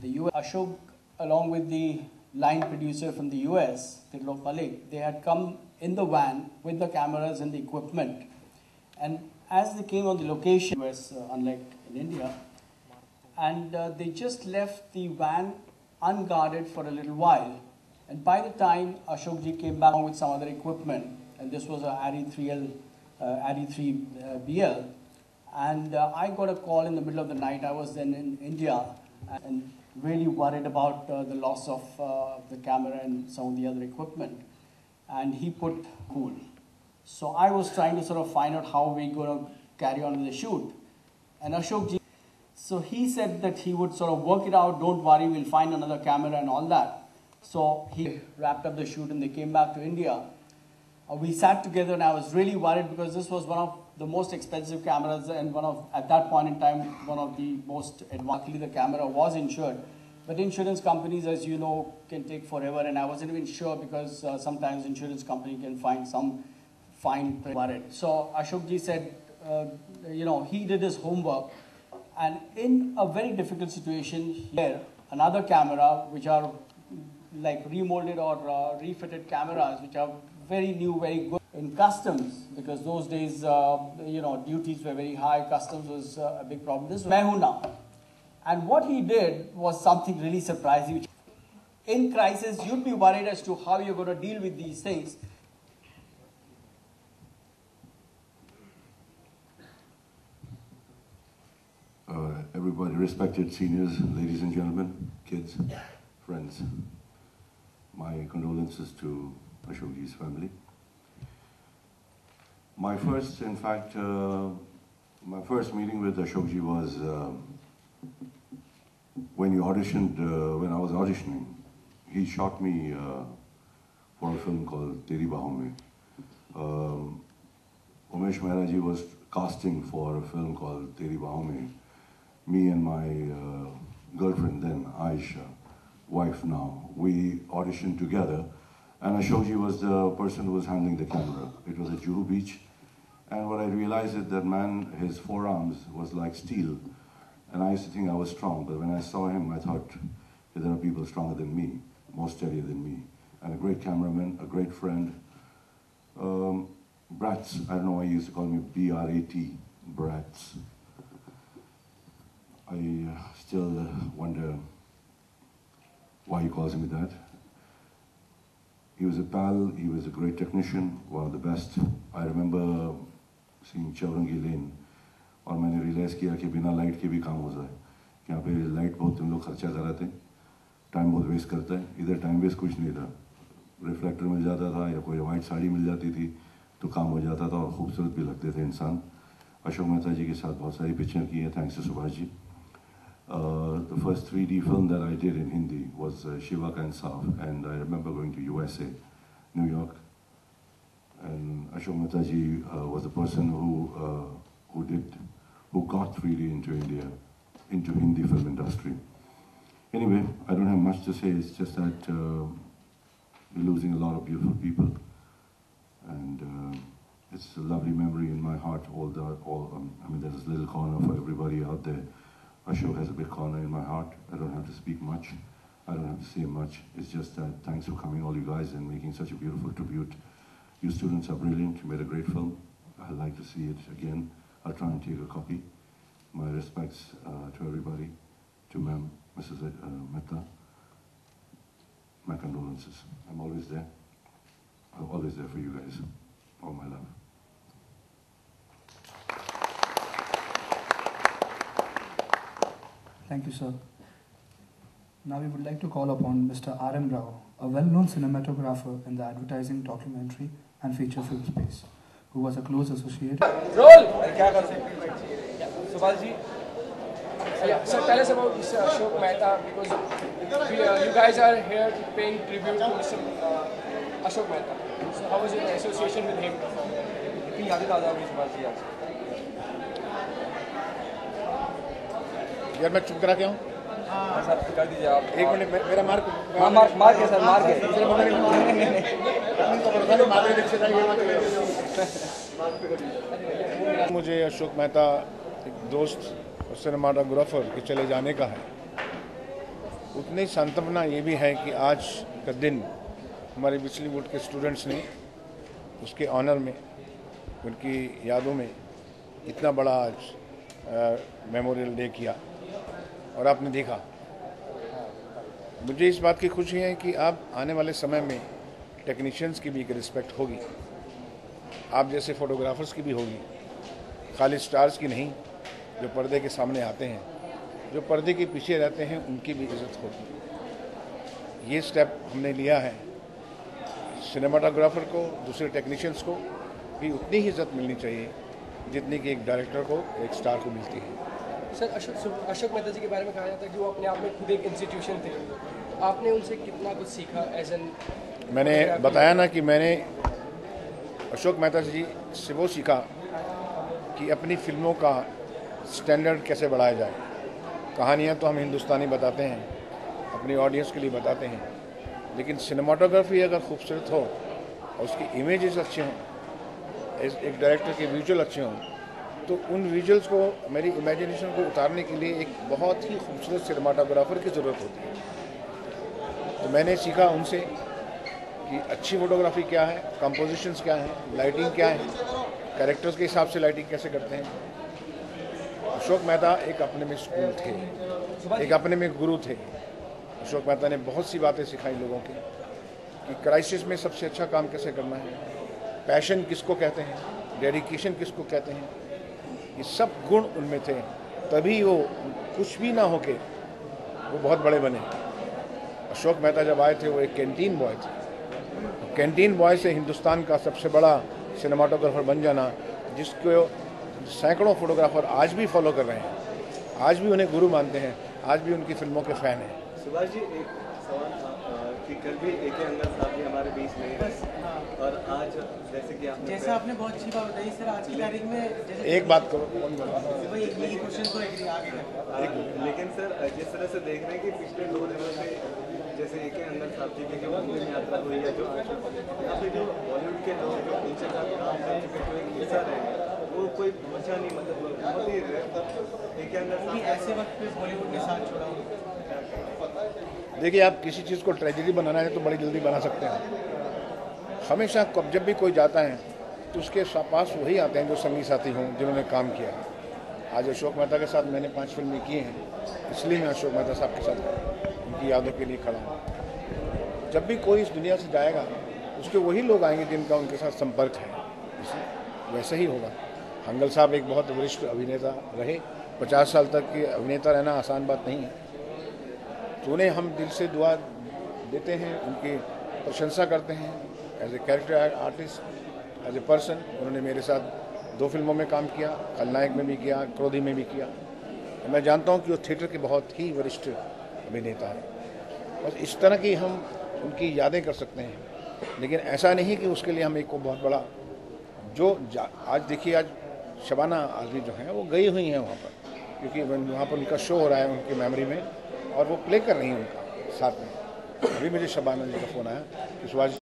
the US. Ashok, along with the line producer from the US, Tirlok Malik, they had come in the van with the cameras and the equipment. And as they came on the location, US, uh, unlike in India, and uh, they just left the van unguarded for a little while. And by the time Ashokji came back with some other equipment, and this was a ARRI 3L, uh, ARRI 3 uh, BL, and uh, I got a call in the middle of the night. I was then in India and really worried about uh, the loss of uh, the camera and some of the other equipment. And he put cool. So I was trying to sort of find out how we're going to carry on with the shoot. And Ashokji, so he said that he would sort of work it out. Don't worry, we'll find another camera and all that. So he wrapped up the shoot and they came back to India. Uh, we sat together and I was really worried because this was one of the most expensive cameras and one of, at that point in time, one of the most, luckily the camera was insured. But insurance companies, as you know, can take forever and I wasn't even sure because uh, sometimes insurance company can find some fine worried. So Ashokji said, uh, you know, he did his homework and in a very difficult situation here, another camera, which are like remolded or uh, refitted cameras, which are very new, very good in customs, because those days, uh, you know, duties were very high, customs was uh, a big problem. This was Mehuna. And what he did was something really surprising. In crisis, you'd be worried as to how you're going to deal with these things. Uh, everybody, respected seniors, ladies and gentlemen, kids, friends, my condolences to Ashokji's family. My first, in fact, uh, my first meeting with Ashokji was um, when he auditioned, uh, when I was auditioning. He shot me uh, for a film called Teri Bahoon Mein. Um, Umesh Mehraji was casting for a film called Teri Bahoon Mein. Me and my uh, girlfriend then, Aisha, wife now, we auditioned together. And Ashokji was the person who was handling the camera. It was at Juhu Beach. And what I realized is that man, his forearms was like steel. And I used to think I was strong, but when I saw him, I thought there are people stronger than me, more steadier than me. And a great cameraman, a great friend. Um, Brats, I don't know why he used to call me B-R-A-T, Brats. I still wonder why he calls me that. He was a pal, he was a great technician, one of the best. I remember seeing Chaurangi Lane और मैंने realise किया कि बिना light के भी काम हो जाए। यहाँ पे लाइट बहुत तुम लोग खर्चा कराते हैं। टाइम बहुत वेस्ट करता है। इधर टाइम वेस्ट कुछ नहीं था। रिफ्लेक्टर मिल जाता था या कोई वाइट साड़ी मिल जाती थी तो काम हो जाता था और खूबसूरत भी लगते थे इंसान। अशोक मेहता जी के साथ बहुत सारी पिक्चर की है। Thanks to Subhash ji. The first 3D film that I did in Hindi was uh, Shiva Ka and I remember going to USA, New York, and Ashok Mehtaji uh, was the person who uh, who did, who got 3D into India, into Hindi film industry. Anyway, I don't have much to say. It's just that uh, we're losing a lot of beautiful people, and uh, it's a lovely memory in my heart. All the, all um, I mean, there's a little corner for everybody out there. Ashok has a big corner in my heart. I don't have to speak much. I don't have to say much. It's just that thanks for coming, all you guys, and making such a beautiful tribute. You students are brilliant. You made a great film. I'd like to see it again. I'll try and take a copy. My respects uh, to everybody, to Ma'am, Mrs. Uh, Mehta. My condolences. I'm always there. I'm always there for you guys. All my love. Thank you, sir. Now we would like to call upon Mr. R. M. Rao, a well-known cinematographer in the advertising, documentary and feature film space, who was a close associate. Roll! Yeah, so tell us about Mr. Ashok uh, Mehta because we, uh, you guys are here paying tribute to Mr. Uh, Ashok Mehta. So how was your association with him? यार मैं चुप करा के हूँ sir कर दीजिए आप। एक मिनट मेरा मार्क हाँ मार मार के सर नहीं, करो। मुझे अशोक मेहता एक दोस्त और सिनेमाटोग्राफर के चले जाने का है। उतनी सांत्वना ये भी है कि आज का दिन हमारे बिजली बोर्ड के स्टूडेंट्स ने उसके ऑनर में उनकी यादों में इतना बड़ा आज मेमोरियल डे किया। और आपने देखा। मुझे इस बात की खुशी है कि अब आने वाले समय में टेक्नीशियंस की भी एक रिस्पेक्ट होगी। आप जैसे फोटोग्राफर्स की भी होगी। खाली स्टार्स की नहीं, जो पर्दे के सामने आते हैं, जो पर्दे के पीछे रहते हैं, उनकी भी इज़्ज़त होगी। ये स्टेप हमने लिया है। सिनेमाटोग्राफर को, दूसरे टेक्नीशियंस को भी उतनी ही इज़्ज़त मिलनी चाहिए, जितनी कि एक डायरेक्टर को, एक स्टार को मिलती है। सर अशोक अशोक मेहता जी के बारे में कहा जाता है कि वो अपने आप में खुद एक इंस्टीट्यूशन थे। आपने उनसे कितना कुछ सीखा एज एन मैंने बताया ना कि मैंने अशोक मेहता जी से वो सीखा कि अपनी फ़िल्मों का स्टैंडर्ड कैसे बढ़ाया जाए। कहानियाँ तो हम हिंदुस्तानी बताते हैं अपनी ऑडियंस के लिए बताते हैं लेकिन सिनेमाटोग्राफी अगर खूबसूरत हो और उसकी इमेजेस अच्छे हों एक डायरेक्टर के विजुअल अच्छे हों तो उन विजुअल्स को, मेरी इमेजिनेशन को उतारने के लिए एक बहुत ही खूबसूरत सिनेमाटोग्राफर की ज़रूरत होती है। तो मैंने सीखा उनसे कि अच्छी फोटोग्राफी क्या है कंपोजिशंस क्या है लाइटिंग क्या है कैरेक्टर्स के हिसाब से लाइटिंग कैसे करते हैं। अशोक मेहता एक अपने में स्कूल थे, एक अपने में गुरु थे। अशोक मेहता ने बहुत सी बातें सिखाई लोगों की कि क्राइसिस में सबसे अच्छा काम कैसे करना है। पैशन किसको कहते हैं डेडिकेशन किसको कहते हैं ये सब गुण उनमें थे, तभी वो कुछ भी ना होके वो बहुत बड़े बने। अशोक मेहता जब आए थे, वो एक कैंटीन बॉय थे। कैंटीन बॉय से हिंदुस्तान का सबसे बड़ा सिनेमाटोग्राफर बन जाना, जिसको सैकड़ों फोटोग्राफर आज भी फॉलो कर रहे हैं। आज भी उन्हें गुरु मानते हैं, आज भी उनकी फ़िल्मों के फ़ैन हैं। सुभाष जी एक सवाल था कि कल भी ए के अंगद साहब भी हमारे बीच में हैं। और आज जैसे कि आपने जैसा आपने बहुत अच्छी बात बताई सर आज की तारीख में एक बात करो क्वेश्चन को लेकिन सर जिस तरह से देख रहे हैं कि पिछले दो दिनों से जैसे ए के अंगद साहब जी की जो अंतिम यात्रा हुई है जो यहाँ जो बॉलीवुड के लोग जो उनसे साथ काम कर चुके जो एक हिस्सा रहे वो कोई बचा नहीं मतलब बहुत ही ए के अंगद ऐसे वक्त पे बॉलीवुड ने साथ छोड़ा देखिए, आप किसी चीज़ को ट्रेजेडी बनाना है तो बड़ी जल्दी बना सकते हैं। हमेशा कब जब भी कोई जाता है तो उसके पास वही आते हैं जो संगी साथी हों, जिन्होंने काम किया। आज अशोक मेहता के साथ मैंने पाँच फ़िल्में की हैं, इसलिए मैं अशोक मेहता साहब के साथ उनकी यादों के लिए खड़ा हूँ। जब भी कोई इस दुनिया से जाएगा, उसके वही लोग आएँगे जिनका उनके साथ संपर्क है। वैसे ही होगा। हंगल साहब एक बहुत वरिष्ठ अभिनेता रहे। पचास साल तक के अभिनेता रहना आसान बात नहीं है। तो उन्हें हम दिल से दुआ देते हैं, उनकी प्रशंसा करते हैं। As a character artist as a person उन्होंने मेरे साथ दो फ़िल्मों में काम किया, खलनायक में भी किया, क्रोधी में भी किया। मैं जानता हूँ कि वो थिएटर के बहुत ही वरिष्ठ अभिनेता हैं। बस इस तरह की हम उनकी यादें कर सकते हैं। लेकिन ऐसा नहीं कि उसके लिए हम एक को बहुत बड़ा जा- आज देखिए, आज शबाना आजमी जो हैं, वो गई हुई हैं वहाँ पर। क्योंकि वहाँ पर उनका शो हो रहा है उनकी मेमोरी में। और वो प्ले कर रही हैं उनका साथ में। अभी मुझे शबाना जी का फ़ोन आया कि सुभाष